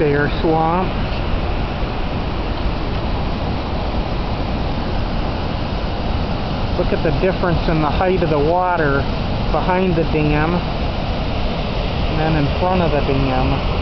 Bear swamp. Look at the difference in the height of the water behind the dam and then in front of the dam.